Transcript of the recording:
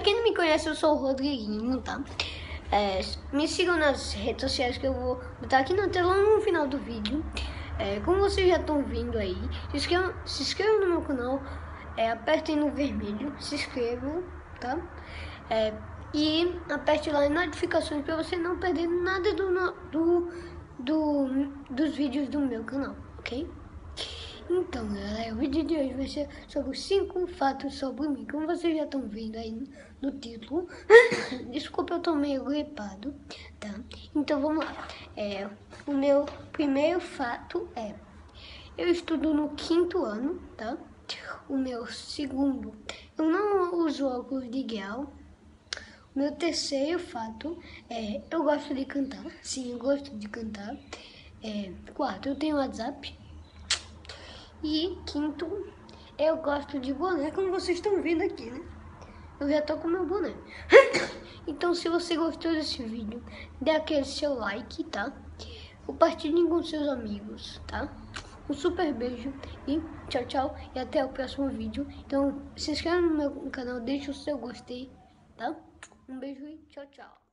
quem não me conhece, eu sou o Rodriguinho, tá? É, me sigam nas redes sociais que eu vou botar aqui na tela no final do vídeo. É, como vocês já estão vendo aí, se inscrevam, se inscrevam no meu canal, é, apertem no vermelho, se inscrevam, tá? É, e aperte lá em notificações para você não perder nada do, do, do, dos vídeos do meu canal, ok? Então, galera, o vídeo de hoje vai ser sobre 5 fatos sobre mim. Como vocês já estão vendo aí no título. Desculpa, eu tô meio gripado, tá? Então, vamos lá. É, o meu primeiro fato é... Eu estudo no quinto ano, tá? O meu segundo, eu não uso óculos de grau. O meu terceiro fato é... Eu gosto de cantar. Sim, eu gosto de cantar. É, quarto, eu tenho WhatsApp. E quinto, eu gosto de boné, como vocês estão vendo aqui, né? Eu já tô com meu boné. então, se você gostou desse vídeo, dê aquele seu like, tá? Compartilhe com seus amigos, tá? Um super beijo e tchau, tchau. E até o próximo vídeo. Então, se inscreva no meu canal, deixe o seu gostei, tá? Um beijo e tchau, tchau.